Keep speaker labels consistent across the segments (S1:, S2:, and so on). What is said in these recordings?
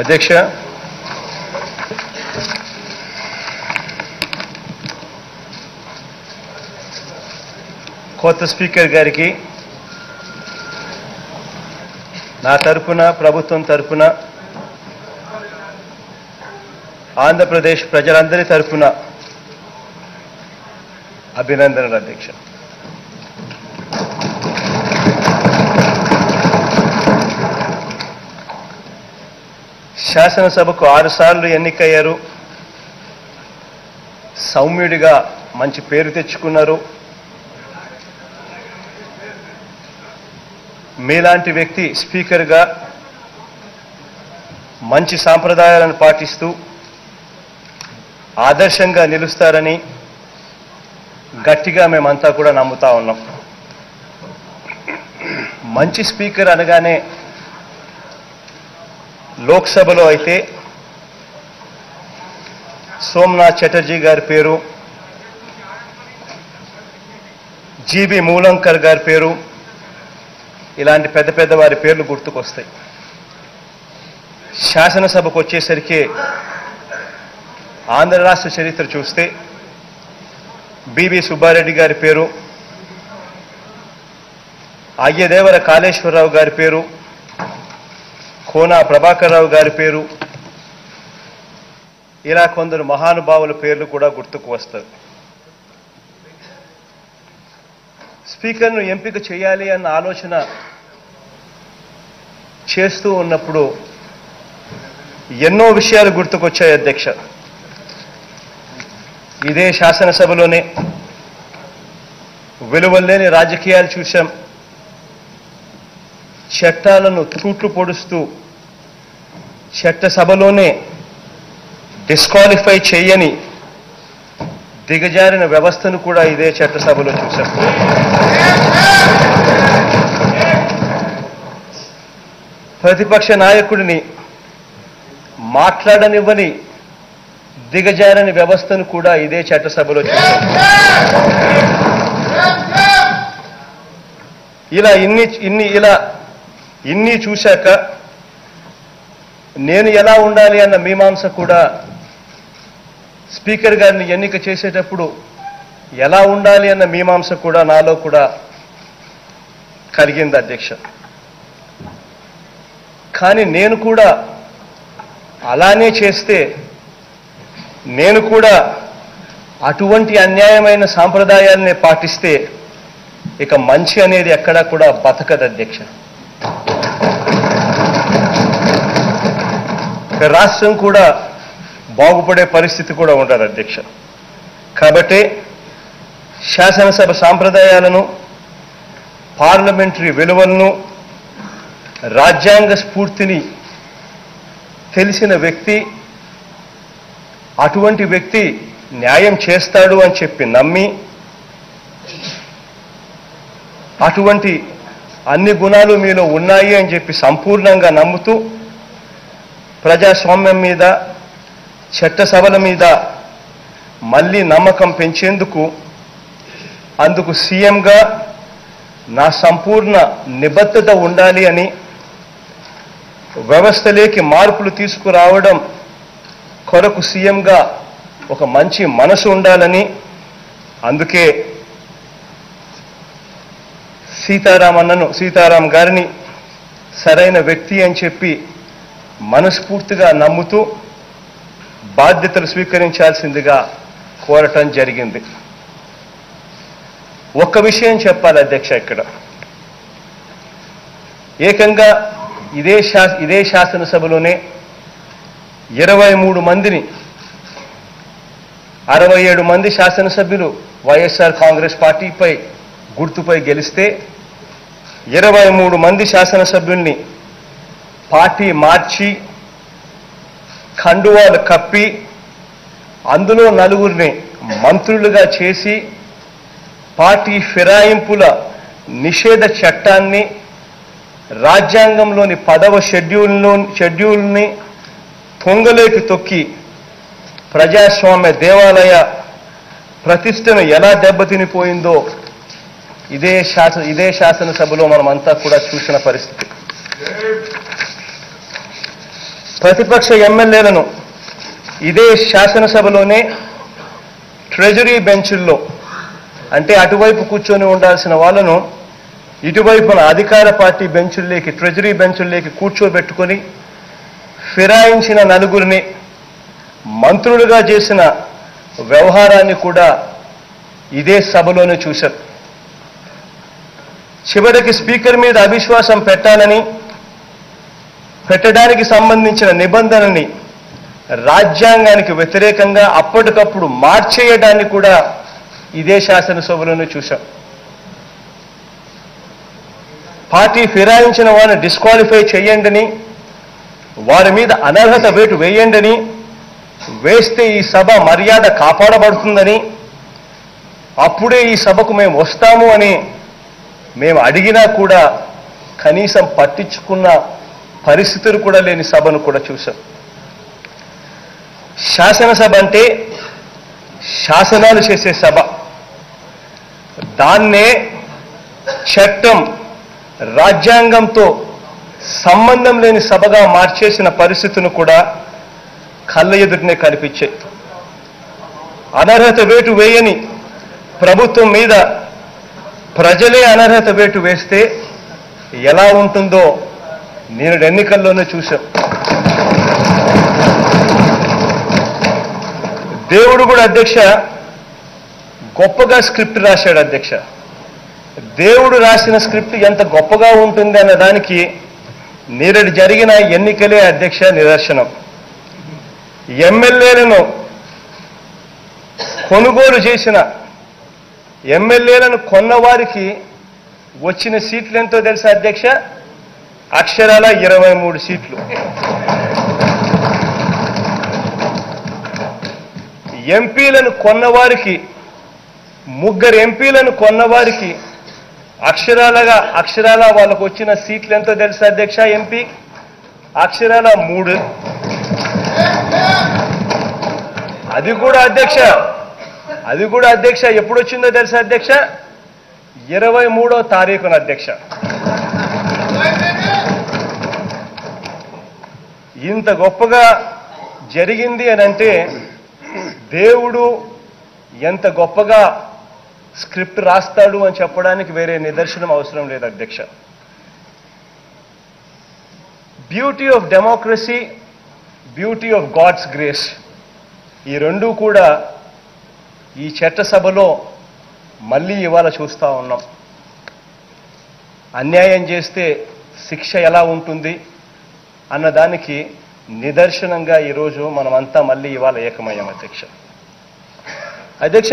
S1: అధ్యక్ష. కొత్త స్పీకర్ గారికి నా తరపున ప్రభుత్వం తరపున ఆంధ్రప్రదేశ్ ప్రజలందరి తరపున అభినందనలు అధ్యక్ష. శాసనసభకు ఆరుసార్లు ఎన్నికయ్యారు. సౌమ్యుడిగా మంచి పేరు తెచ్చుకున్నారు. మీలాంటి వ్యక్తి స్పీకర్గా మంచి సాంప్రదాయాలను పాటిస్తూ ఆదర్శంగా నిలుస్తారని గట్టిగా మేమంతా కూడా నమ్ముతా ఉన్నాం. మంచి స్పీకర్ అనగానే లోక్సభలో అయితే సోమనాథ్ చటర్జీ గారి పేరు జీబీ మూలంకర్ గారి పేరు ఇలాంటి పెద్ద పెద్ద వారి పేర్లు గుర్తుకొస్తాయి. శాసనసభకు వచ్చేసరికి ఆంధ్ర రాష్ట్ర చరిత్ర చూస్తే బీబీ సుబ్బారెడ్డి గారి పేరు అయ్యదేవర కాళేశ్వరరావు గారి పేరు కోనా ప్రభాకర్ గారి పేరు. ఇలా కొందరు మహానుభావుల పేర్లు కూడా గుర్తుకు వస్తారు స్పీకర్ను ఎంపిక చేయాలి అన్న ఆలోచన చేస్తూ ఉన్నప్పుడు ఎన్నో విషయాలు గుర్తుకొచ్చాయి అధ్యక్ష. ఇదే శాసనసభలోనే విలువలేని రాజకీయాలు చూశాం. చట్టాలను తూట్లు పొడుస్తూ చట్టసభలోనే డిస్క్వాలిఫై చేయని దిగజారిన వ్యవస్థను కూడా ఇదే చట్టసభలో చూశాం. ప్రతిపక్ష నాయకుడిని మాట్లాడనివ్వని దిగజారని వ్యవస్థను కూడా ఇదే చట్టసభలో చూశాం. ఇలా ఇన్ని ఇన్ని ఇలా ఇన్ని చూశాక నేను ఎలా ఉండాలి అన్న మీమాంస కూడా స్పీకర్ గారిని ఎన్నిక చేసేటప్పుడు ఎలా ఉండాలి అన్న మీమాంస కూడా నాలో కూడా కలిగింది అధ్యక్ష. కానీ నేను కూడా అలానే చేస్తే నేను కూడా అటువంటి అన్యాయమైన సాంప్రదాయాలనే పాటిస్తే ఇక మంచి అనేది ఎక్కడా కూడా బతకదు అధ్యక్ష ఇక రాష్ట్రం కూడా బాగుపడే పరిస్థితి కూడా ఉండదు అధ్యక్ష. కాబట్టి శాసనసభ సాంప్రదాయాలను పార్లమెంటరీ విలువలను రాజ్యాంగ స్ఫూర్తిని తెలిసిన వ్యక్తి అటువంటి వ్యక్తి న్యాయం చేస్తాడు అని చెప్పి నమ్మి అటువంటి అన్ని గుణాలు మీలో ఉన్నాయి అని చెప్పి సంపూర్ణంగా నమ్ముతూ ప్రజాస్వామ్యం మీద చట్టసభల మీద మళ్ళీ నమ్మకం పెంచేందుకు అందుకు సీఎంగా నా సంపూర్ణ నిబద్ధత ఉండాలి అని వ్యవస్థలోకి మార్పులు తీసుకురావడం కొరకు సీఎంగా ఒక మంచి మనసు ఉండాలని అందుకే సీతారామన్నను సీతారాం గారిని సరైన వ్యక్తి అని చెప్పి మనస్ఫూర్తిగా నమ్ముతూ బాధ్యతలు స్వీకరించాల్సిందిగా కోరటం జరిగింది. ఒక్క విషయం చెప్పాలి అధ్యక్ష ఇక్కడ. ఏకంగా ఇదే శా ఇదే శాసనసభలోనే ఇరవై మూడు మందిని అరవై ఏడు మంది శాసనసభ్యులు వైఎస్ఆర్ కాంగ్రెస్ పార్టీపై గుర్తుపై గెలిస్తే ఇరవై మూడు మంది శాసనసభ్యుల్ని పార్టీ మార్చి కండువాలు కప్పి అందులో నలుగురిని మంత్రులుగా చేసి పార్టీ ఫిరాయింపుల నిషేధ చట్టాన్ని రాజ్యాంగంలోని పదవ షెడ్యూల్లో షెడ్యూల్ని పొంగలేకి తొక్కి ప్రజాస్వామ్య దేవాలయ ప్రతిష్టను ఎలా దెబ్బతినిపోయిందో ఇదే శాసన ఇదే శాసనసభలో మనమంతా కూడా చూసిన పరిస్థితి. ప్రతిపక్ష ఎమ్మెల్యేలను ఇదే శాసనసభలోనే ట్రెజరీ బెంచుల్లో అంటే అటువైపు కూర్చొని ఉండాల్సిన వాళ్ళను ఇటువైపున అధికార పార్టీ బెంచుల్లోకి ట్రెజరీ బెంచుల్లోకి కూర్చోబెట్టుకొని ఫిరాయించిన నలుగురిని మంత్రులుగా చేసిన వ్యవహారాన్ని కూడా ఇదే సభలోనే చూశారు. చివరికి స్పీకర్ మీద అవిశ్వాసం పెట్టాలని పెట్టడానికి సంబంధించిన నిబంధనని రాజ్యాంగానికి వ్యతిరేకంగా అప్పటికప్పుడు మార్చేయడాన్ని కూడా ఇదే శాసనసభలోనే చూశాం. పార్టీ ఫిరాయించిన వారిని డిస్క్వాలిఫై చేయండిని వారి మీద అనర్హత వేటు వేయండిని వేస్తే ఈ సభ మర్యాద కాపాడబడుతుందని అప్పుడే ఈ సభకు మేము వస్తాము అని మేము అడిగినా కూడా కనీసం పట్టించుకున్న పరిస్థితులు కూడా లేని సభను కూడా చూశాం. శాసనసభ అంటే శాసనాలు చేసే సభ. దాన్నే చట్టం రాజ్యాంగంతో సంబంధం లేని సభగా మార్చేసిన పరిస్థితులు కూడా కళ్ళ ఎదుటనే కనిపించాయి. అనర్హత వేటు వేయని ప్రభుత్వం మీద ప్రజలే అనర్హత వేటు వేస్తే ఎలా ఉంటుందో నేను ఎన్నికల్లోనే చూశాం. దేవుడు కూడా అధ్యక్ష గొప్పగా స్క్రిప్ట్ రాశాడు అధ్యక్ష. దేవుడు రాసిన స్క్రిప్ట్ ఎంత గొప్పగా ఉంటుంది అన్న దానికి నేరడు జరిగిన ఎన్నికలే అధ్యక్ష నిదర్శనం. ఎమ్మెల్యేలను కొనుగోలు చేసిన ఎమ్మెల్యేలను కొన్నవారికి వచ్చిన సీట్లు ఎంతో తెలుసా అధ్యక్ష? అక్షరాల ఇరవై మూడు సీట్లు. ఎంపీలను కొన్నవారికి ముగ్గురు ఎంపీలను కొన్నవారికి అక్షరాలుగా అక్షరాల వాళ్ళకు వచ్చిన సీట్లు ఎంతో తెలుసా అధ్యక్ష ఎంపీ? అక్షరాల మూడు. అది కూడా అధ్యక్ష అది కూడా అధ్యక్ష. ఎప్పుడు వచ్చిందో తెలుసా అధ్యక్ష? ఇరవై మూడో తారీఖున అధ్యక్ష. ఇంత గొప్పగా జరిగింది అని అంటే దేవుడు ఎంత గొప్పగా స్క్రిప్ట్ రాస్తాడు అని చెప్పడానికి వేరే నిదర్శనం అవసరం లేదు అధ్యక్ష. Beauty of democracy beauty of God's grace ఈ రెండూ కూడా ఈ చట్టసభలో మళ్ళీ ఇవాళ చూస్తూ ఉన్నాం. అన్యాయం చేస్తే శిక్ష ఎలా ఉంటుంది? అన్నదానికి నిదర్శనంగా ఈరోజు మనమంతా మళ్ళీ ఇవాళ ఏకమయ్యాం అధ్యక్ష. అధ్యక్ష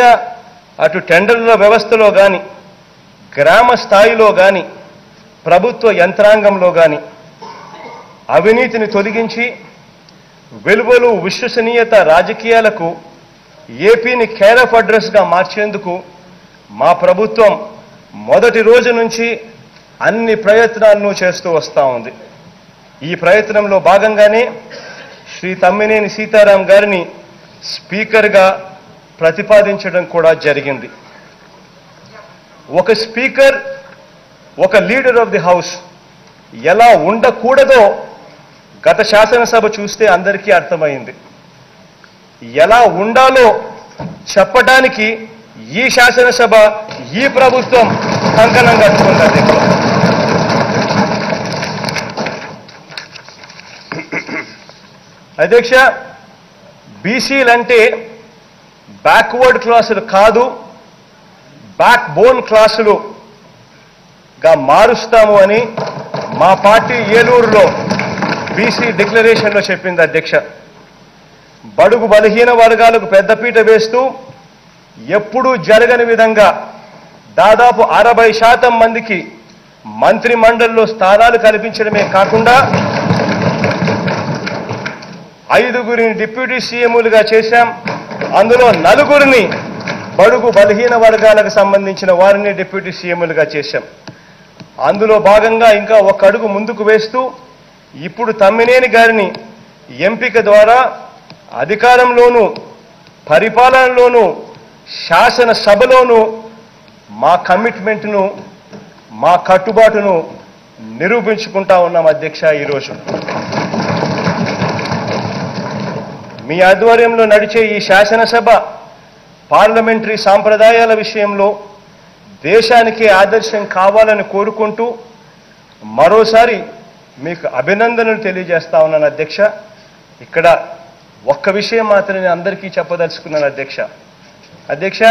S1: అటు టెండర్ల వ్యవస్థలో కానీ గ్రామ స్థాయిలో కానీ ప్రభుత్వ యంత్రాంగంలో కానీ అవినీతిని తొలగించి వెలువలు విశ్వసనీయత రాజకీయాలకు ఏపీని కేర్ ఆఫ్ అడ్రస్గా మార్చేందుకు మా ప్రభుత్వం మొదటి రోజు నుంచి అన్ని ప్రయత్నాలను చేస్తూ వస్తూ ఉంది. ఈ ప్రయత్నంలో భాగంగానే శ్రీ తమ్మినేని సీతారాం గారిని స్పీకర్గా ప్రతిపాదించడం కూడా జరిగింది. ఒక స్పీకర్ ఒక లీడర్ ఆఫ్ ది హౌస్ ఎలా ఉండకూడదో గత శాసనసభ చూస్తే అందరికీ అర్థమైంది. ఎలా ఉండాలో చెప్పడానికి ఈ శాసనసభ ఈ ప్రభుత్వం కంకణం కట్టుకుంది. అధ్యక్ష బీసీలు బీసీలంటే బ్యాక్వర్డ్ క్లాసులు కాదు బ్యాక్ బోన్ క్లాసులుగా మారుస్తాము అని మా పార్టీ ఏలూరులో బీసీ డిక్లరేషన్లో చెప్పింది అధ్యక్ష. బడుగు బలహీన వర్గాలకు పెద్దపీట వేస్తూ ఎప్పుడూ జరగని విధంగా దాదాపు అరవై శాతం మందికి మంత్రి మండలిలో స్థానాలు కల్పించడమే కాకుండా ఐదుగురిని డిప్యూటీ సీఎంలుగా చేశాం. అందులో నలుగురిని బడుగు బలహీన వర్గాలకు సంబంధించిన వారిని డిప్యూటీ సీఎంలుగా చేశాం. అందులో భాగంగా ఇంకా ఒక అడుగు ముందుకు వేస్తూ ఇప్పుడు తమ్మినేని గారిని ఎంపిక ద్వారా అధికారంలోనూ పరిపాలనలోనూ శాసనసభలోనూ మా కమిట్మెంట్ను మా కట్టుబాటును నిరూపించుకుంటా ఉన్నాం అధ్యక్ష ఈరోజు. మీ ఆధ్వర్యంలో నడిచే ఈ శాసనసభ పార్లమెంటరీ సాంప్రదాయాల విషయంలో దేశానికి ఆదర్శం కావాలని కోరుకుంటూ మరోసారి మీకు అభినందనలు తెలియజేస్తా ఉన్నాను అధ్యక్ష. ఇక్కడ ఒక్క విషయం మాత్రమే అందరికీ చెప్పదలుచుకున్నాను అధ్యక్ష. అధ్యక్ష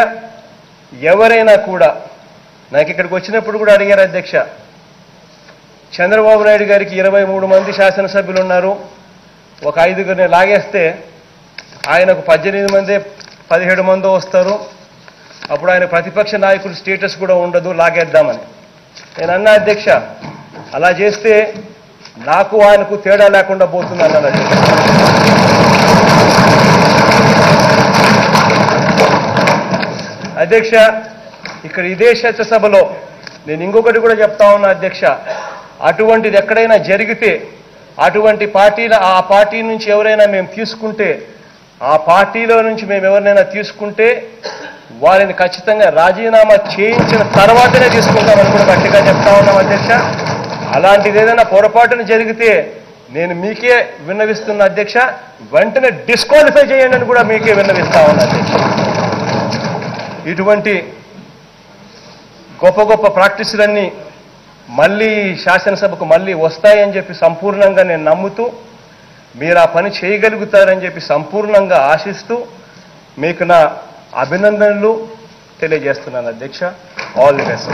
S1: ఎవరైనా కూడా నాకు ఇక్కడికి వచ్చినప్పుడు కూడా అడిగారు అధ్యక్ష. చంద్రబాబు నాయుడు గారికి ఇరవై మూడు మంది శాసనసభ్యులు ఉన్నారు. ఒక ఐదుగురిని లాగేస్తే ఆయనకు పద్దెనిమిది మంది పదిహేడు మంది వస్తారు. అప్పుడు ఆయన ప్రతిపక్ష నాయకుడు స్టేటస్ కూడా ఉండదు లాగేద్దామని. నేను అన్నా అధ్యక్ష అలా చేస్తే నాకు ఆయనకు తేడా లేకుండా పోతుంది అన్నాను అధ్యక్ష. అధ్యక్ష ఇక్కడ ఇదే శాసనసభలో నేను ఇంకొకటి కూడా చెప్తా ఉన్నా అధ్యక్ష అటువంటిది ఎక్కడైనా జరిగితే అటువంటి పార్టీల ఆ పార్టీ నుంచి ఎవరైనా మేము తీసుకుంటే ఆ పార్టీలో నుంచి మేము ఎవరినైనా తీసుకుంటే వారిని ఖచ్చితంగా రాజీనామా చేయించిన తర్వాతనే తీసుకుంటామని కూడా గట్టిగా చెప్తా ఉన్నాం అధ్యక్ష. అలాంటిది ఏదైనా పొరపాటున జరిగితే నేను మీకే విన్నవిస్తున్న అధ్యక్ష వెంటనే డిస్క్వాలిఫై చేయండి అని కూడా మీకే విన్నవిస్తా ఉన్నా అధ్యక్ష. ఇటువంటి గొప్ప గొప్ప ప్రాక్టీసులన్నీ మళ్ళీ శాసనసభకు మళ్ళీ వస్తాయని చెప్పి సంపూర్ణంగా నేను నమ్ముతూ మీరు ఆ పని చేయగలుగుతారని చెప్పి సంపూర్ణంగా ఆశిస్తూ మీకు నా అభినందనలు తెలియజేస్తున్నాను అధ్యక్ష. All the best